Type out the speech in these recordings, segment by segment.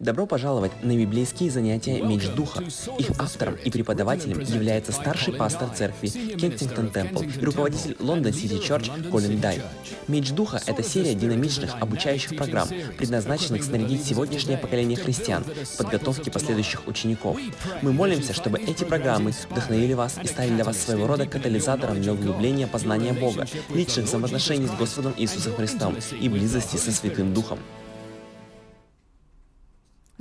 Добро пожаловать на библейские занятия «Меч Духа». Их автором и преподавателем является старший пастор церкви Кенсингтон Темпл и руководитель Лондон Сити Чорч Колин Дай. «Меч Духа» — это серия динамичных обучающих программ, предназначенных снарядить сегодняшнее поколение христиан в подготовке последующих учеников. Мы молимся, чтобы эти программы вдохновили вас и стали для вас своего рода катализатором для углубления познания Бога, личных взаимоотношений с Господом Иисусом Христом и близости со Святым Духом.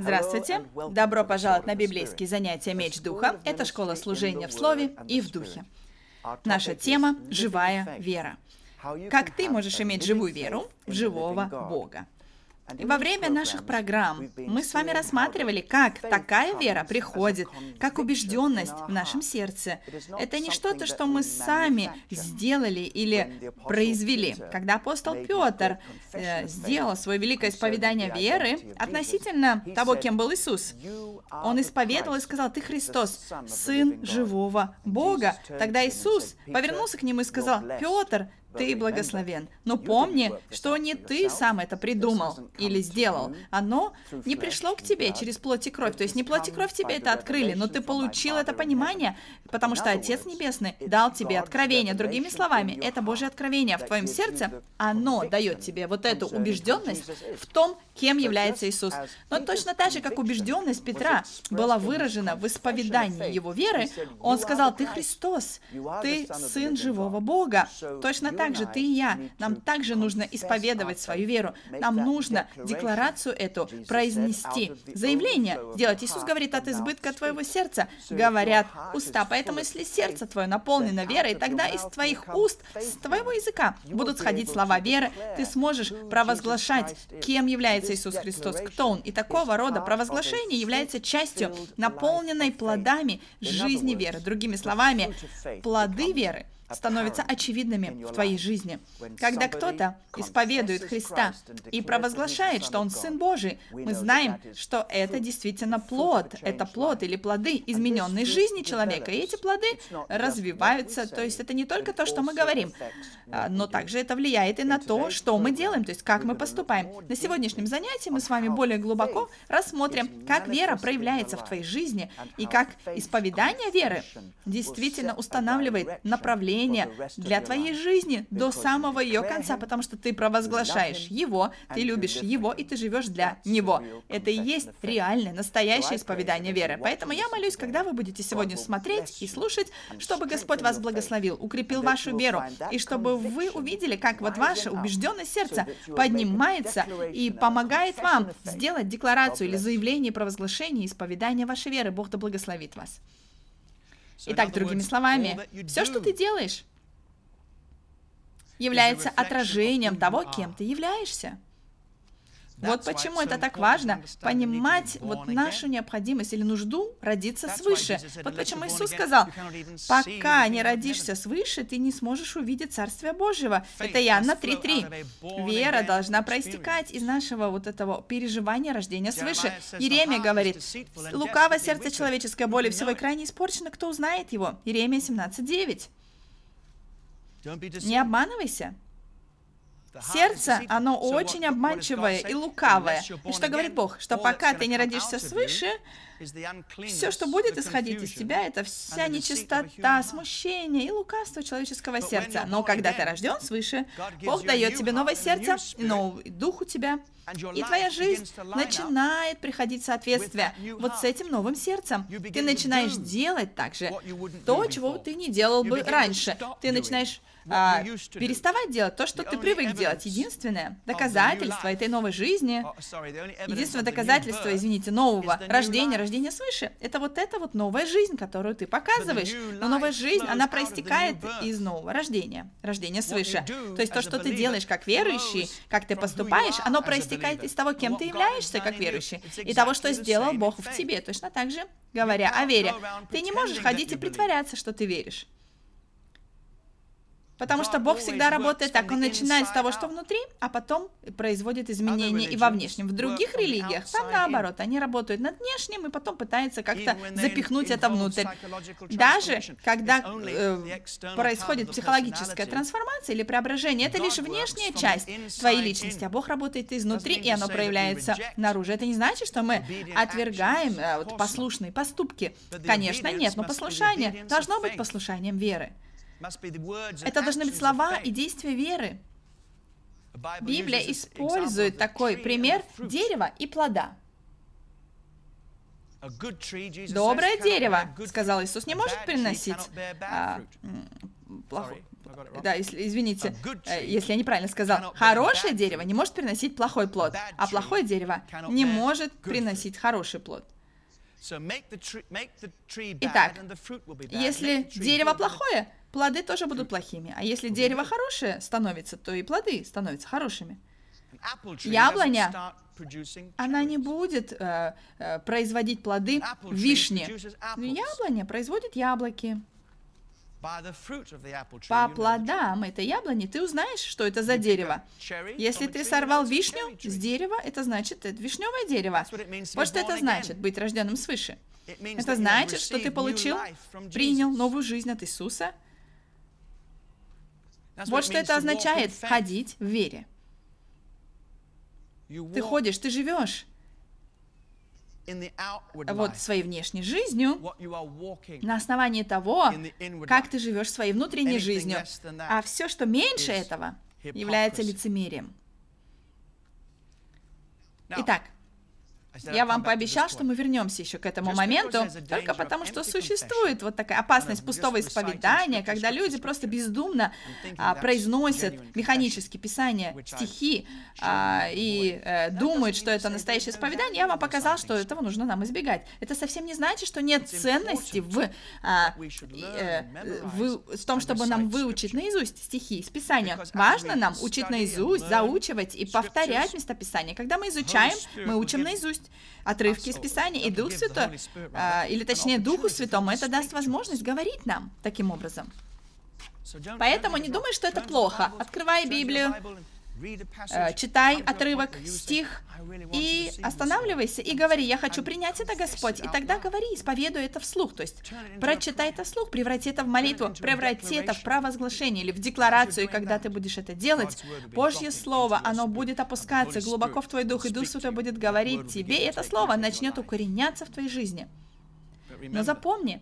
Здравствуйте! Добро пожаловать на библейские занятия «Меч Духа». Это школа служения в Слове и в Духе. Наша тема – «Живая вера». Как ты можешь иметь живую веру в живого Бога? Во время наших программ мы с вами рассматривали, как такая вера приходит, как убежденность в нашем сердце. Это не что-то, что мы сами сделали или произвели. Когда апостол Петр э, сделал свое великое исповедание веры относительно того, кем был Иисус, он исповедовал и сказал, «Ты Христос, Сын живого Бога». Тогда Иисус повернулся к нему и сказал, «Петр, ты благословен. Но помни, что не ты сам это придумал или сделал. Оно не пришло к тебе через плоть и кровь. То есть не плоть и кровь тебе это открыли, но ты получил это понимание, потому что Отец Небесный дал тебе откровение. Другими словами, это Божье откровение в твоем сердце. Оно дает тебе вот эту убежденность в том, кем является Иисус. Но точно так же, как убежденность Петра была выражена в исповедании его веры, он сказал, ты Христос, ты Сын живого Бога. Точно так же ты и я, нам также нужно исповедовать свою веру. Нам нужно декларацию эту произнести. Заявление сделать. Иисус говорит, от избытка твоего сердца говорят уста. Поэтому если сердце твое наполнено верой, тогда из твоих уст, с твоего языка будут сходить слова веры. Ты сможешь провозглашать, кем является Иисус Христос, кто Он. И такого рода провозглашение является частью наполненной плодами жизни веры. Другими словами, плоды веры — становятся очевидными в твоей жизни. Когда кто-то исповедует Христа и провозглашает, что Он Сын Божий, мы знаем, что это действительно плод. Это плод или плоды измененной жизни человека. И эти плоды развиваются. То есть это не только то, что мы говорим, а, но также это влияет и на то, что мы делаем, то есть как мы поступаем. На сегодняшнем занятии мы с вами более глубоко рассмотрим, как вера проявляется в твоей жизни и как исповедание веры действительно устанавливает направление направление для твоей жизни до самого ее конца, потому что ты провозглашаешь Его, ты любишь Его, и ты живешь для Него. Это и есть реальное, настоящее исповедание веры. Поэтому я молюсь, когда вы будете сегодня смотреть и слушать, чтобы Господь вас благословил, укрепил вашу веру, и чтобы вы увидели, как вот ваше убежденное сердце поднимается и помогает вам сделать декларацию или заявление, провозглашение, исповедание вашей веры. Бог да благословит вас. Итак, другими словами, все, что ты делаешь, является отражением того, кем ты являешься. Вот почему это так важно, понимать вот нашу необходимость или нужду родиться свыше. Вот почему Иисус сказал, пока не родишься свыше, ты не сможешь увидеть Царствие Божьего. Это Иоанна 3.3. Вера должна проистекать из нашего вот этого переживания рождения свыше. Иеремия говорит, лукаво сердце человеческое более всего и крайне испорчено, кто узнает его? Иеремия 17.9. Не обманывайся. Сердце, оно очень обманчивое и лукавое. И что говорит Бог? Что пока ты не родишься свыше, все, что будет исходить из тебя, это вся нечистота, смущение и лукавство человеческого сердца. Но когда ты рожден свыше, Бог дает тебе новое сердце, новый дух у тебя, и твоя жизнь начинает приходить в соответствие вот с этим новым сердцем. Ты начинаешь делать также то, чего ты не делал бы раньше. Ты начинаешь а, переставать делать то, что ты привык делать. Единственное доказательство этой новой жизни, единственное доказательство, извините, нового рождения, рождения свыше, это вот эта вот новая жизнь, которую ты показываешь. Но новая жизнь, она проистекает из нового рождения, рождения свыше. То есть то, что ты делаешь как верующий, как ты поступаешь, оно проистекает из того, кем ты являешься как верующий, и того, что сделал Бог в тебе. Точно так же, говоря о вере, ты не можешь ходить и притворяться, что ты веришь. Потому что Бог всегда работает так. Он начинает с того, что внутри, а потом производит изменения и во внешнем. В других религиях там наоборот. Они работают над внешним и потом пытаются как-то запихнуть это внутрь. Даже когда э, происходит психологическая трансформация или преображение, это лишь внешняя часть твоей личности, а Бог работает изнутри, и оно проявляется наружу. Это не значит, что мы отвергаем э, вот, послушные поступки. Конечно, нет, но послушание должно быть послушанием веры. Это должны быть слова и действия веры. Библия использует такой пример дерева и плода. Доброе дерево, сказал Иисус, не может приносить а, плохой, да, если, извините, э, если я неправильно сказал. Хорошее дерево не может приносить плохой плод, а плохое дерево не может приносить хороший плод. Итак, если дерево плохое, плоды тоже будут плохими. А если дерево хорошее становится, то и плоды становятся хорошими. Яблоня, она не будет э, э, производить плоды вишни. Яблоня производит яблоки. По плодам этой яблони ты узнаешь, что это за дерево. Если ты сорвал вишню с дерева, это значит, это вишневое дерево. Вот что это значит, быть рожденным свыше. Это значит, что ты получил, принял новую жизнь от Иисуса. Вот что это означает ходить в вере. Ты ходишь, ты живешь вот своей внешней жизнью на основании того, как ты живешь своей внутренней жизнью. А все, что меньше этого, является лицемерием. Итак, я вам пообещал, что мы вернемся еще к этому моменту, только потому что существует вот такая опасность пустого исповедания, когда люди просто бездумно а, произносят механически Писание, стихи, а, и а, думают, что это настоящее исповедание. Я вам показал, что этого нужно нам избегать. Это совсем не значит, что нет ценности в, а, э, в, в том, чтобы нам выучить наизусть стихи из Писания. Важно нам учить наизусть, заучивать и повторять местописание. Когда мы изучаем, мы учим наизусть отрывки из Писания, и Дух Святой, а, или точнее Духу Святому, это даст возможность говорить нам таким образом. Поэтому не думай, что это плохо. Открывай Библию, читай отрывок, стих, и останавливайся и говори, я хочу принять это, Господь. И тогда говори, исповедуй это вслух. То есть прочитай это вслух, преврати это в молитву, преврати это в провозглашение или в декларацию. И когда ты будешь это делать, Божье Слово, оно будет опускаться глубоко в твой дух, и Дух Святой будет говорить тебе, и это Слово начнет укореняться в твоей жизни. Но запомни,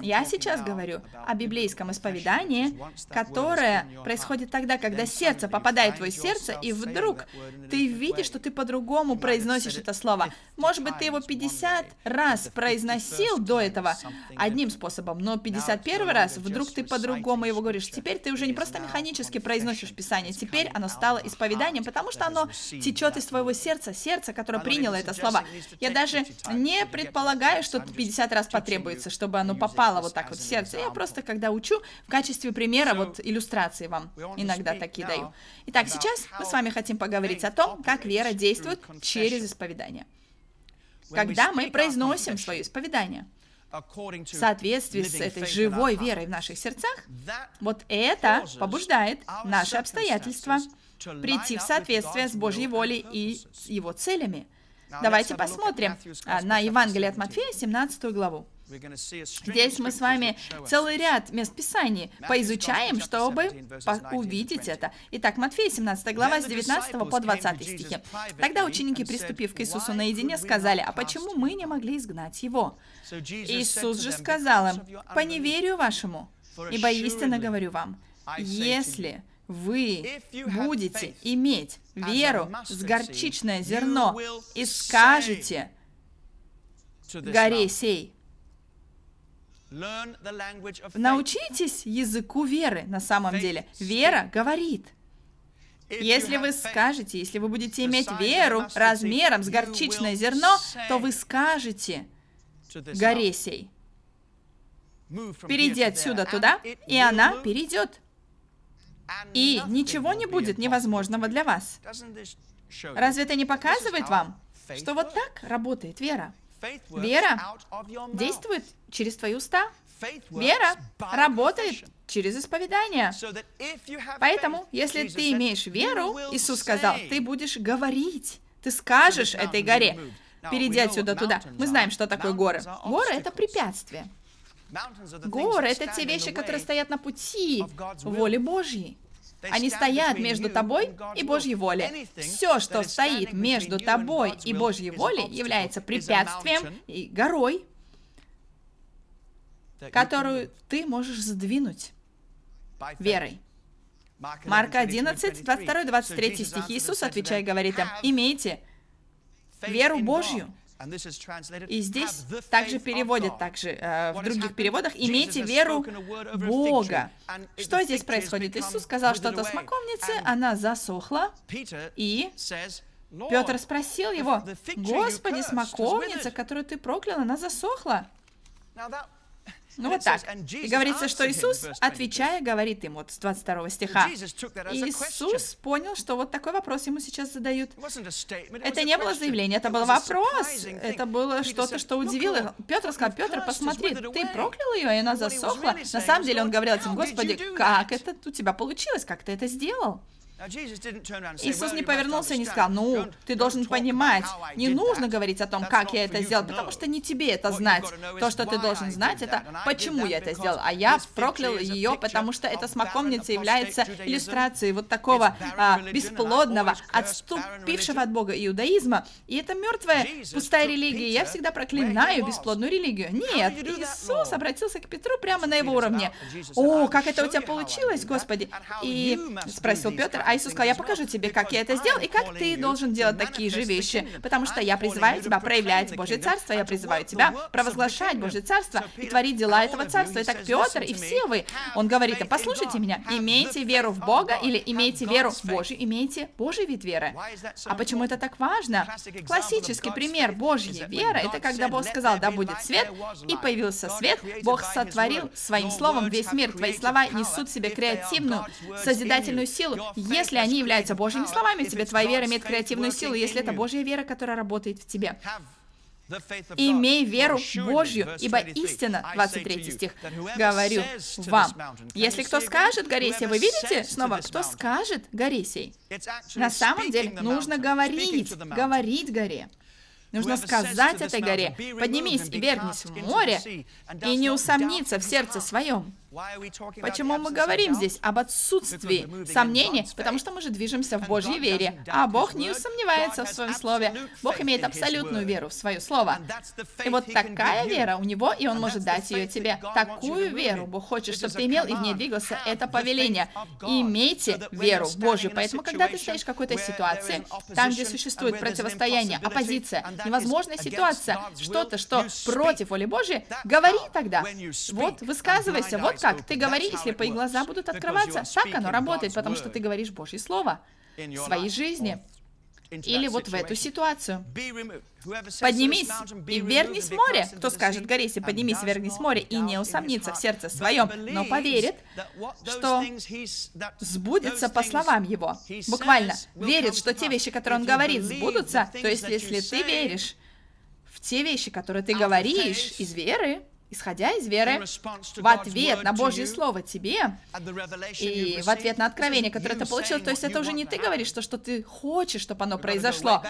я сейчас говорю о библейском исповедании, которое происходит тогда, когда сердце попадает в твое сердце, и вдруг ты видишь, что ты по-другому произносишь это слово. Может быть, ты его 50 раз произносил до этого одним способом, но 51 раз вдруг ты по-другому его говоришь. Теперь ты уже не просто механически произносишь Писание, теперь оно стало исповеданием, потому что оно течет из твоего сердца, сердце, которое приняло это слово. Я даже не предполагаю, что 50 раз потребуется, чтобы оно попало попало вот так вот в сердце. Я просто, когда учу, в качестве примера, вот иллюстрации вам иногда такие даю. Итак, сейчас мы с вами хотим поговорить о том, как вера действует через исповедание. Когда мы произносим свое исповедание, в соответствии с этой живой верой в наших сердцах, вот это побуждает наши обстоятельства прийти в соответствие с Божьей волей и с Его целями. Давайте посмотрим а, на Евангелие от Матфея, 17 главу. Здесь мы с вами целый ряд мест Писаний поизучаем, чтобы увидеть это. Итак, Матфея 17 глава с 19 по 20 стихи. Тогда ученики, приступив к Иисусу наедине, сказали, «А почему мы не могли изгнать его?» Иисус же сказал им, «По неверию вашему, ибо истинно говорю вам, если вы будете иметь веру с горчичное зерно и скажете горе сей, Научитесь языку веры на самом деле. Вера говорит. Если вы скажете, если вы будете иметь веру размером с горчичное зерно, то вы скажете горе сей. Перейди отсюда туда, и она перейдет. И ничего не будет невозможного для вас. Разве это не показывает вам, что вот так работает вера? Вера действует через твои уста. Вера работает через исповедание. Поэтому, если ты имеешь веру, Иисус сказал, ты будешь говорить, ты скажешь этой горе, перейди отсюда туда. Мы знаем, что такое горы. Горы — это препятствие. Горы — это те вещи, которые стоят на пути воли Божьей. Они стоят между тобой и Божьей волей. Все, что стоит между тобой и Божьей волей, является препятствием и горой, которую ты можешь сдвинуть верой. Марка 11, 22, 23 стихи. Иисус, отвечая, говорит им, «Имейте веру Божью». И здесь также переводят также э, в других переводах «имейте веру Бога». Что здесь происходит? Иисус сказал что-то смоковнице, она засохла, и Петр спросил его, «Господи, смоковница, которую ты проклял, она засохла». Ну вот так. И говорится, что Иисус, отвечая, говорит им, вот с 22 стиха, Иисус понял, что вот такой вопрос ему сейчас задают. Это не было заявление, это был вопрос. Это было что-то, что удивило. Петр сказал, Петр, посмотри, ты проклял ее, и она засохла. На самом деле он говорил этим, Господи, как это у тебя получилось, как ты это сделал? Иисус не повернулся и не сказал, ну, ты должен понимать, не нужно говорить о том, как я это сделал, потому что не тебе это знать. То, что ты должен знать, это почему я это сделал. А я проклял ее, потому что эта смоковница является иллюстрацией вот такого а, бесплодного, отступившего от Бога иудаизма. И это мертвая, пустая религия. Я всегда проклинаю бесплодную религию. Нет, Иисус обратился к Петру прямо на его уровне. О, как это у тебя получилось, Господи? И спросил Петр, а Иисус сказал, я покажу тебе, как я это сделал, и как ты должен делать такие же вещи, потому что я призываю тебя проявлять Божье Царство, я призываю тебя провозглашать Божье Царство и творить дела этого Царства. Итак, Петр и все вы, он говорит, послушайте меня, имейте веру в Бога или имейте веру в Божью, имейте Божий вид веры. А почему это так важно? Классический пример Божьей веры, это когда Бог сказал, да будет свет, и появился свет, Бог сотворил своим словом весь мир. Твои слова несут в себе креативную, созидательную силу. Если они являются Божьими словами, тебе твоя вера имеет креативную силу, если это Божья вера, которая работает в тебе. «Имей веру Божью, ибо истина, 23 стих, говорю вам». Если кто скажет Горесия, вы видите снова, кто скажет Горесей? На самом деле нужно говорить, говорить горе. Нужно сказать этой горе, поднимись и вернись в море, и не усомниться в сердце своем. Почему мы говорим здесь об отсутствии сомнений? Потому что мы же движемся в Божьей вере, а Бог не усомневается в своем слове. Бог имеет абсолютную веру в свое слово. И вот такая вера у него, и он может дать ее тебе. Такую веру Бог хочет, чтобы ты имел и в ней двигался. Это повеление. Имейте веру Божью. Поэтому, когда ты стоишь в какой-то ситуации, там, где существует противостояние, оппозиция, невозможная ситуация, что-то, что против воли Божьей, говори тогда. Вот, высказывайся. Вот как? Ты говори, если твои глаза будут открываться. Так оно работает, потому что ты говоришь Божье Слово в своей жизни. Или вот в эту ситуацию. Поднимись и вернись в море. Кто скажет Горисе, поднимись и вернись в море, и не усомнится в сердце своем, но поверит, что сбудется по словам его. Буквально верит, что те вещи, которые он говорит, сбудутся. То есть, если ты веришь в те вещи, которые ты говоришь из веры, исходя из веры, в ответ на Божье Слово тебе, и в ответ на откровение, которое ты получил, то есть это уже не ты говоришь то, что ты хочешь, чтобы оно произошло.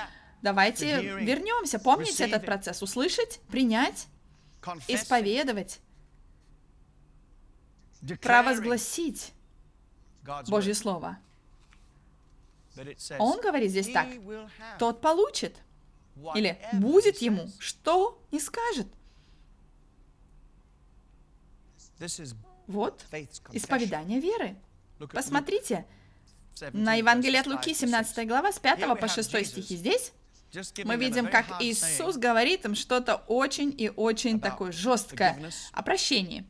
Давайте вернемся, помните этот процесс, услышать, принять, исповедовать, провозгласить Божье Слово. Он говорит здесь так, тот получит, или будет ему, что не скажет. Вот исповедание веры. Посмотрите на Евангелие от Луки, 17 глава, с 5 по 6 стихи. Здесь мы видим, как Иисус говорит им что-то очень и очень такое жесткое о прощении.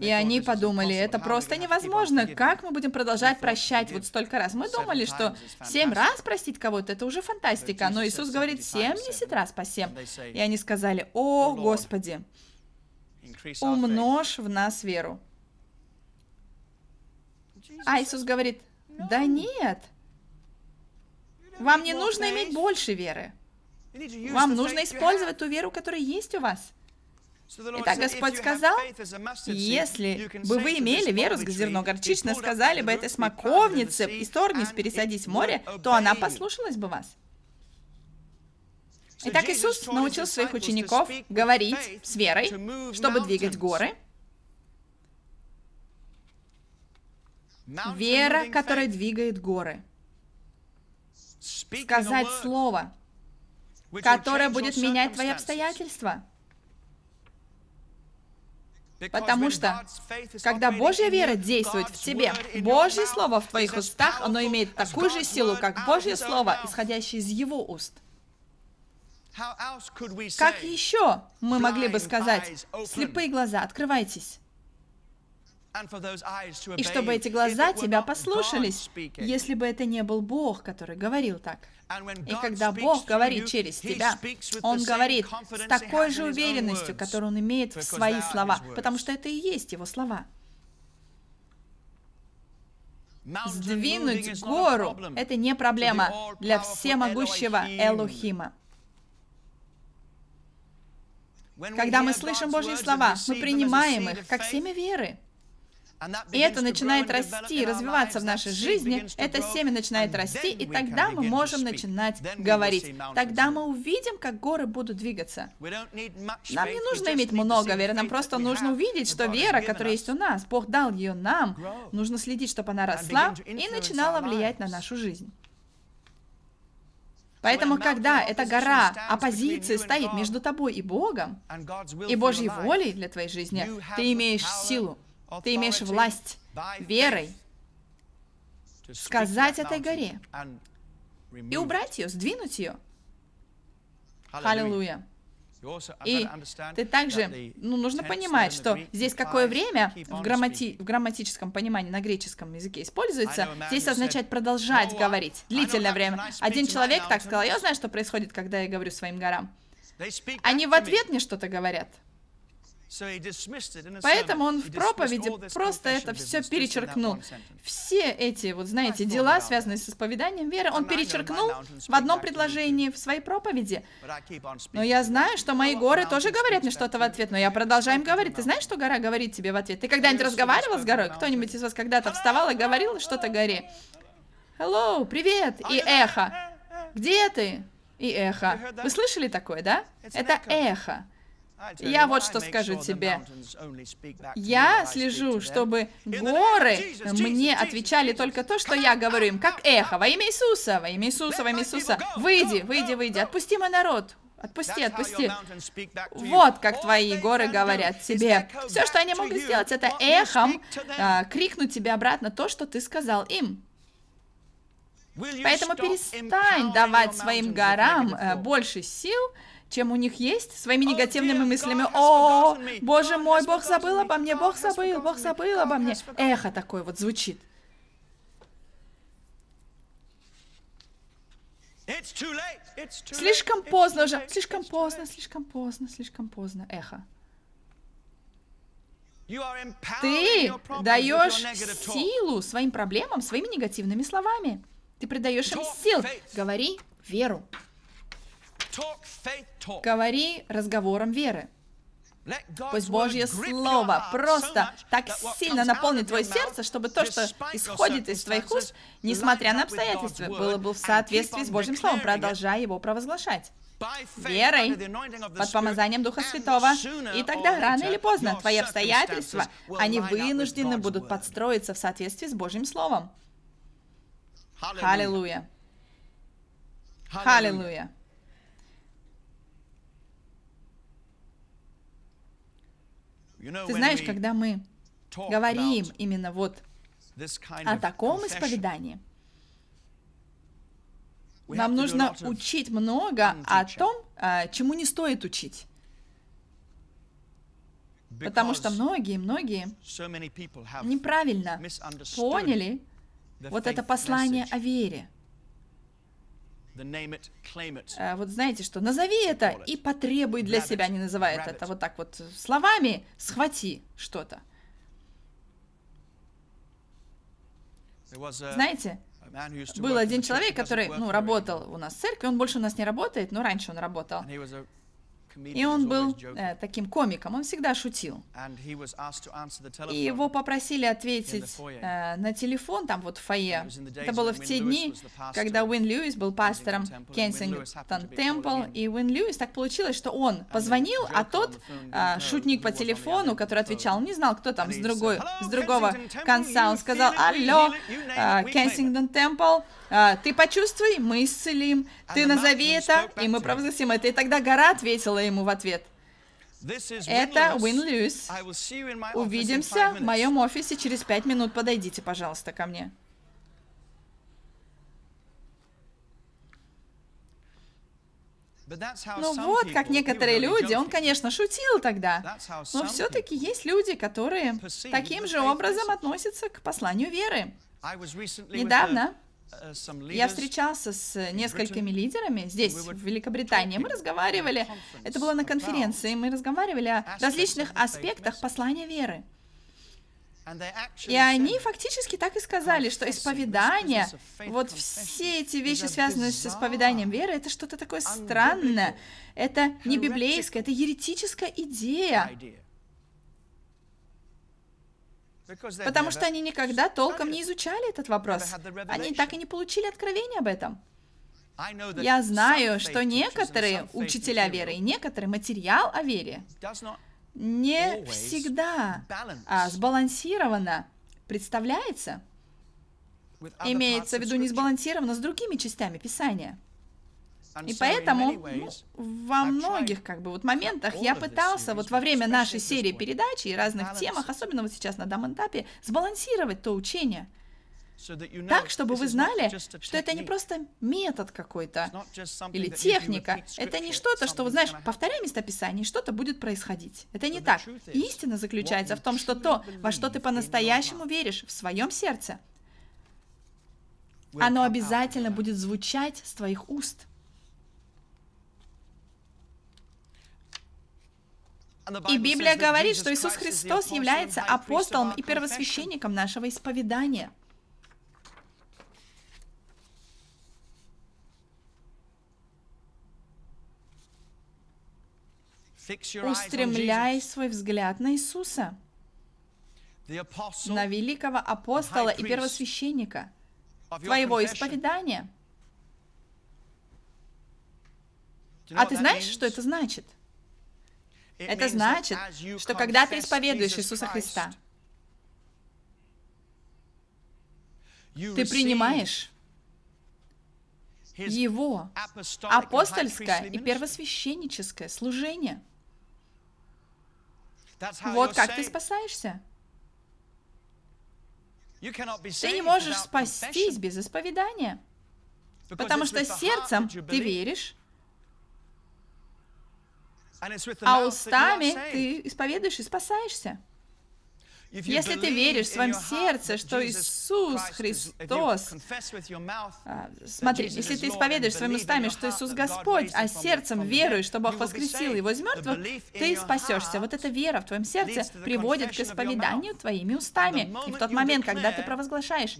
И они подумали, это просто невозможно. Как мы будем продолжать прощать вот столько раз? Мы думали, что семь раз простить кого-то, это уже фантастика. Но Иисус говорит, семьдесят раз по семь. И они сказали, о, Господи, умножь в нас веру. А Иисус говорит, да нет, вам не нужно иметь больше веры. Вам нужно использовать ту веру, которая есть у вас. Итак, Господь сказал, если бы вы имели веру с зерно горчичное, сказали бы этой смоковнице, исторгнись, пересадись в море, то она послушалась бы вас. Итак, Иисус научил своих учеников говорить с верой, чтобы двигать горы. Вера, которая двигает горы. Сказать слово, которое будет менять твои обстоятельства. Потому что, когда Божья вера действует в тебе, Божье Слово в твоих устах, оно имеет такую же силу, как Божье Слово, исходящее из Его уст. Как еще мы могли бы сказать, слепые глаза, открывайтесь? И чтобы эти глаза тебя послушались, если бы это не был Бог, который говорил так. И когда Бог говорит через тебя, Он говорит с такой же уверенностью, которую Он имеет в свои слова, потому что это и есть Его слова. Сдвинуть гору — это не проблема для всемогущего Элохима. Когда мы слышим Божьи слова, мы принимаем их как семя веры. И это начинает расти, развиваться в нашей жизни, это семя начинает расти, и тогда мы можем начинать говорить. Тогда мы увидим, как горы будут двигаться. Нам не нужно иметь много веры, нам просто нужно увидеть, что вера, которая есть у нас, Бог дал ее нам, нужно следить, чтобы она росла и начинала влиять на нашу жизнь. Поэтому, когда эта гора оппозиции стоит между тобой и Богом, и Божьей волей для твоей жизни, ты имеешь силу, ты имеешь власть верой сказать этой горе и убрать ее, сдвинуть ее. Аллилуйя. И ты также, ну, нужно понимать, что здесь какое время в, граммати в грамматическом понимании на греческом языке используется, здесь означает продолжать говорить длительное время. Один человек так сказал, я знаю, что происходит, когда я говорю своим горам. Они в ответ мне что-то говорят. Поэтому он в проповеди просто это все перечеркнул. Все эти, вот знаете, дела, связанные с исповеданием веры, он перечеркнул в одном предложении в своей проповеди. Но я знаю, что мои горы тоже говорят мне что-то в ответ, но я продолжаю им говорить. Ты знаешь, что гора говорит тебе в ответ? Ты когда-нибудь разговаривал с горой? Кто-нибудь из вас когда-то вставал и говорил что-то горе? Hello, привет! И эхо. Где ты? И эхо. Вы слышали такое, да? Это эхо. Я вот что скажу тебе. Я слежу, чтобы горы мне отвечали только то, что я говорю им, как эхо, во имя Иисуса, во имя Иисуса, во имя Иисуса. Выйди, выйди, выйди, отпусти мой народ. Отпусти, отпусти. Вот как твои горы говорят тебе. Все, что они могут сделать, это эхом а, крикнуть тебе обратно то, что ты сказал им. Поэтому перестань давать своим горам э, больше сил, чем у них есть, своими негативными мыслями. О, боже мой, Бог забыл обо мне, Бог забыл, Бог забыл обо мне. Эхо такое вот звучит. Слишком поздно уже, слишком поздно, слишком поздно, слишком поздно. Эхо. Ты даешь силу своим проблемам своими негативными словами. Ты придаешь им сил. Говори веру. Говори разговором веры. Пусть Божье Слово просто так сильно наполнит твое сердце, чтобы то, что исходит из твоих уст, несмотря на обстоятельства, было бы в соответствии с Божьим Словом, продолжая его провозглашать. Верой, под помазанием Духа Святого. И тогда, рано или поздно, твои обстоятельства, они вынуждены будут подстроиться в соответствии с Божьим Словом. Аллилуйя. Аллилуйя. Ты знаешь, когда мы говорим именно вот о таком исповедании, нам нужно учить много о том, а, чему не стоит учить. Потому что многие, многие неправильно поняли вот это послание о вере. Э, вот знаете что, назови это и потребуй для себя, не называет это. Вот так вот словами, схвати что-то. Знаете, был один человек, который, ну, работал у нас в церкви, он больше у нас не работает, но раньше он работал. И он был э, таким комиком, он всегда шутил. И его попросили ответить э, на телефон, там вот в фойе. Это было в те дни, когда Уин Льюис был пастором Кенсингтон Темпл, и Уин Льюис так получилось, что он позвонил, а тот э, шутник по телефону, который отвечал, не знал, кто там с, другой, с другого конца, он сказал, алло, э, Кенсингтон Темпл, а, ты почувствуй, мы исцелим. Ты назови это, и мы провозгласим это. И тогда гора ответила ему в ответ. Это Льюис. Увидимся в моем офисе через пять минут. Подойдите, пожалуйста, ко мне. Ну вот, как некоторые люди, он, конечно, шутил тогда, но все-таки есть люди, которые таким же образом относятся к посланию веры. Недавно я встречался с несколькими лидерами здесь, в Великобритании. Мы разговаривали, это было на конференции, мы разговаривали о различных аспектах послания веры. И они фактически так и сказали, что исповедание, вот все эти вещи, связанные с исповеданием веры, это что-то такое странное, это не библейское, это еретическая идея. Потому что они никогда толком не изучали этот вопрос. Они так и не получили откровения об этом. Я знаю, что некоторые учителя веры и некоторый материал о вере не всегда а, сбалансированно представляется. Имеется в виду не сбалансированно с другими частями Писания. И поэтому ну, во многих как бы вот моментах я пытался вот во время нашей серии передач и разных темах, особенно вот сейчас на данном этапе, сбалансировать то учение. Так, чтобы вы знали, что это не просто метод какой-то или техника. Это не что-то, что, вот знаешь, повторяй местописание, что-то будет происходить. Это не так. Истина заключается в том, что то, во что ты по-настоящему веришь в своем сердце, оно обязательно будет звучать с твоих уст. И Библия говорит, что Иисус Христос является апостолом и первосвященником нашего исповедания. Устремляй свой взгляд на Иисуса, на великого апостола и первосвященника, твоего исповедания. А ты знаешь, что это значит? Это значит, что когда ты исповедуешь Иисуса Христа, ты принимаешь его апостольское и первосвященническое служение. Вот как ты спасаешься. Ты не можешь спастись без исповедания, потому что сердцем ты веришь, а устами ты исповедуешь и спасаешься. Если ты веришь в своем сердце, что Иисус Христос, а, смотри, если ты исповедуешь своими устами, что Иисус Господь, а сердцем веруешь, что Бог воскресил Его из мертвых, ты спасешься. Вот эта вера в твоем сердце приводит к исповеданию твоими устами. И в тот момент, когда ты провозглашаешь,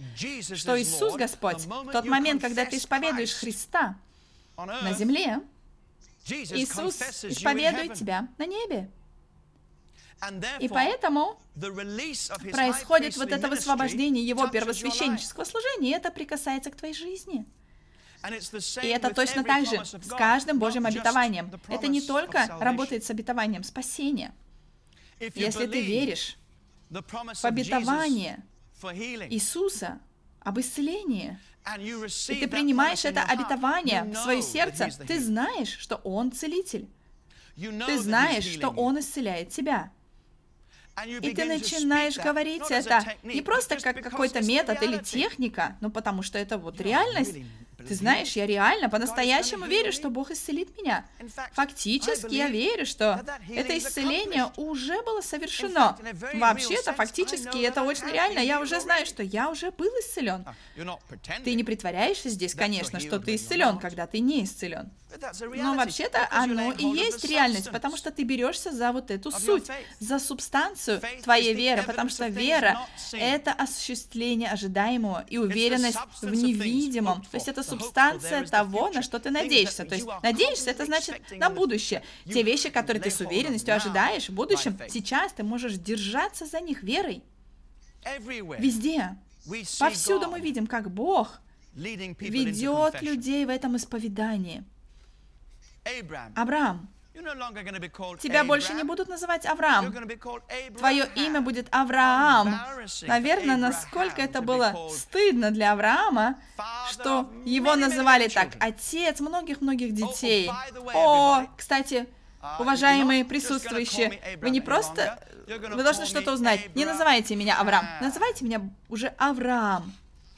что Иисус Господь, в тот момент, когда ты исповедуешь Христа на земле, Иисус исповедует тебя на небе. И поэтому происходит вот это высвобождение Его первосвященнического служения, и это прикасается к твоей жизни. И это точно так же с каждым Божьим обетованием. Это не только работает с обетованием спасения. Если ты веришь в обетование Иисуса об исцелении, и ты принимаешь это обетование в свое сердце, ты знаешь, что Он целитель. Ты знаешь, что Он исцеляет тебя. И ты начинаешь говорить это не просто как какой-то метод или техника, но потому что это вот реальность. Ты знаешь, я реально по-настоящему верю, что Бог исцелит меня. Фактически я верю, что это исцеление уже было совершено. Вообще-то, фактически, это очень реально. Я уже знаю, что я уже был исцелен. Ты не притворяешься здесь, конечно, что ты исцелен, когда ты не исцелен. Но вообще-то оно и есть реальность, потому что ты берешься за вот эту суть, за субстанцию твоей веры, потому что вера — это осуществление ожидаемого и уверенность в невидимом. То есть это субстанция того, на что ты надеешься. То есть надеешься — это значит на будущее. Те вещи, которые ты с уверенностью ожидаешь в будущем, сейчас ты можешь держаться за них верой. Везде. Повсюду мы видим, как Бог ведет людей в этом исповедании. Авраам, Тебя больше не будут называть Авраам. Твое имя будет Авраам. Наверное, насколько это было стыдно для Авраама, что его называли так отец многих-многих детей. О, кстати, уважаемые присутствующие, вы не просто... Вы должны что-то узнать. Не называйте меня Авраам, называйте меня уже Авраам.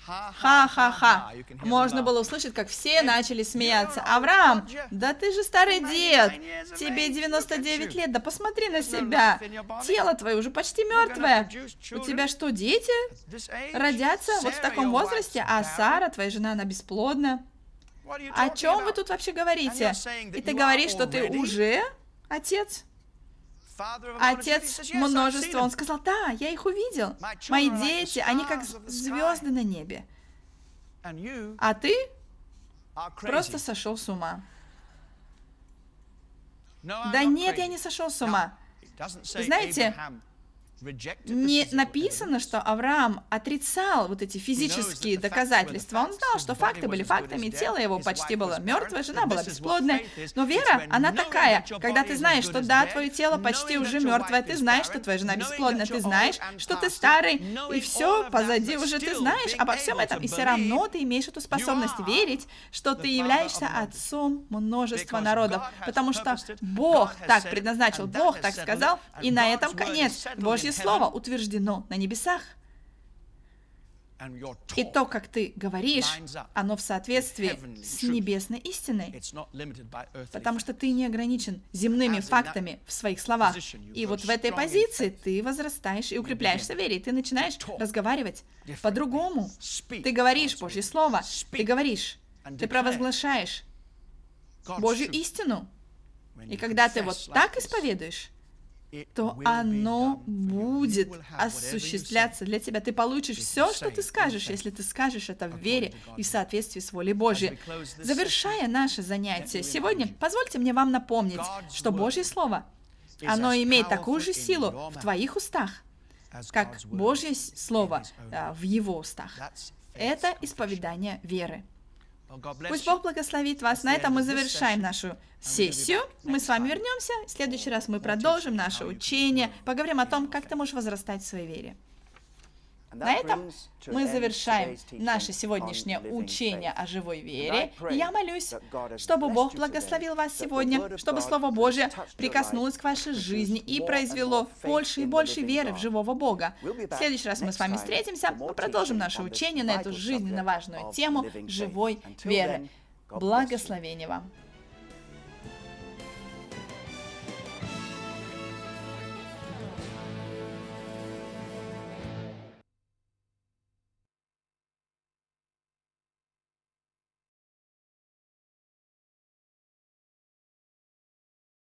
Ха-ха-ха. Можно было услышать, как все начали смеяться. Авраам, да ты же старый дед. Тебе 99 лет, да посмотри на себя. Тело твое уже почти мертвое. У тебя что, дети родятся вот в таком возрасте, а Сара, твоя жена, она бесплодна? О чем вы тут вообще говорите? И ты говоришь, что ты уже отец? Отец множество. Он сказал, да, я их увидел. Мои дети, они как звезды на небе. А ты просто сошел с ума. Да нет, я не сошел с ума. Знаете, не написано, что Авраам отрицал вот эти физические доказательства. Он знал, что факты были фактами, тело его почти было мертвое, жена была бесплодная. Но вера, она такая, когда ты знаешь, что да, твое тело почти уже мертвое, ты знаешь, что твоя жена бесплодная, ты знаешь, что ты старый, и все позади уже ты знаешь обо всем этом, и все равно ты имеешь эту способность верить, что ты являешься отцом множества народов, потому что Бог так предназначил, Бог так сказал, и на этом конец. Божье Божье Слово утверждено на небесах. И то, как ты говоришь, оно в соответствии с небесной истиной, потому что ты не ограничен земными фактами в своих словах. И вот в этой позиции ты возрастаешь и укрепляешься в вере, и ты начинаешь разговаривать по-другому. Ты говоришь Божье Слово, ты говоришь, ты провозглашаешь Божью истину. И когда ты вот так исповедуешь, то оно будет осуществляться для тебя. Ты получишь все, что ты скажешь, если ты скажешь это в вере и в соответствии с волей Божьей. Завершая наше занятие сегодня, позвольте мне вам напомнить, что Божье Слово, оно имеет такую же силу в твоих устах, как Божье Слово а, в Его устах. Это исповедание веры. Пусть Бог благословит вас. На этом мы завершаем нашу сессию. Мы с вами вернемся. В следующий раз мы продолжим наше учение, поговорим о том, как ты можешь возрастать в своей вере. На этом мы завершаем наше сегодняшнее учение о живой вере. И я молюсь, чтобы Бог благословил вас сегодня, чтобы Слово Божье прикоснулось к вашей жизни и произвело больше и больше веры в живого Бога. В следующий раз мы с вами встретимся, мы продолжим наше учение на эту жизненно важную тему живой веры. Благословения вам!